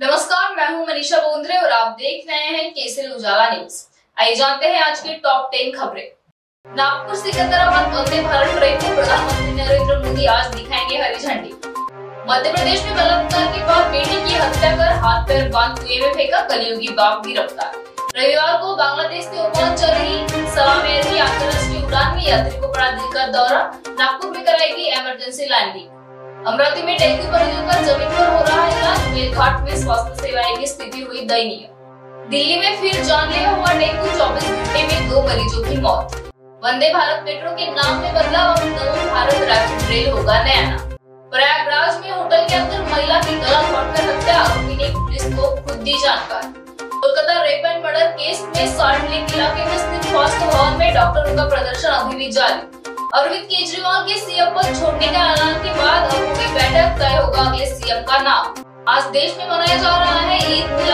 नमस्कार, मैं हूँ मनीषा बोंद्रे और आप देख रहे हैं केसरी उजाला न्यूज़। आइए जानते हैं आज की टॉप टेन खबरें। नागपुर सिकंदराबाद वंदे भारत ट्रेन को प्रधानमंत्री नरेंद्र मोदी आज दिखाएँगे हरी झंडी। मध्य प्रदेश में बलात्कार के बाद बेटी की हत्या कर हाथ पैर बाँध कुएँ में फेंका कलयुगी बाप गिरफ़्तार रविवार को बांग्लादेश के ओमान चल रही की अंतर्राष्ट्रीय उड़ान में यात्री को पड़ा दिल का दौरा। नागपुर में कराएगी इमरजेंसी लैंडिंग अमरावती में डेंगू मरीजों का ज़मीन मेलघाट में स्वास्थ्य सेवाएँ की स्थिति हुई दयनीय। दिल्ली में फिर जानलेवा हुआ डेंगू 24 घंटे में दो मरीजों की मौत। वंदे भारत मेट्रो के नाम में बदलाव अब नव भारत रैपिड रेल होगा नया नाम प्रयागराज में होटल के अंदर महिला की गला घोटकर हत्या, आरोपी ने पुलिस को खुद दी जानकारी। Kolkata rape and murder case में साल्ट लेक इलाके में स्थित स्वास्थ्य भवन में डॉक्टरों का प्रदर्शन अभी भी जारी। अरविंद केजरीवाल के सीएम पद छोड़ने का ऐलान के बाद अब होगी बैठक, तय होगा अगले सीएम का नाम। आज देश में मनाया जा रहा है ईद।